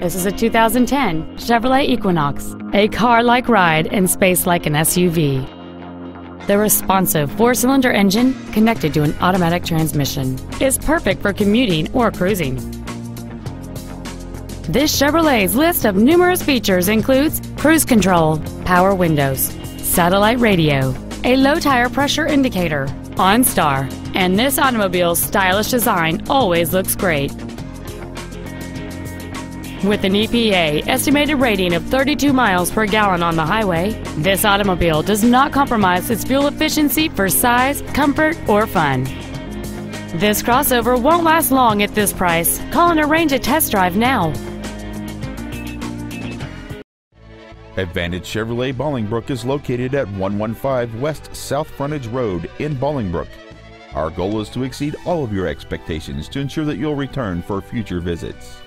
This is a 2010 Chevrolet Equinox, a car-like ride in space like an SUV. The responsive four-cylinder engine, connected to an automatic transmission, is perfect for commuting or cruising. This Chevrolet's list of numerous features includes cruise control, power windows, satellite radio, a low tire pressure indicator, OnStar, and this automobile's stylish design always looks great. With an EPA estimated rating of 32 miles per gallon on the highway, this automobile does not compromise its fuel efficiency for size, comfort, or fun. This crossover won't last long at this price. Call and arrange a test drive now. Advantage Chevrolet Bolingbrook is located at 115 West South Frontage Road in Bolingbrook. Our goal is to exceed all of your expectations to ensure that you'll return for future visits.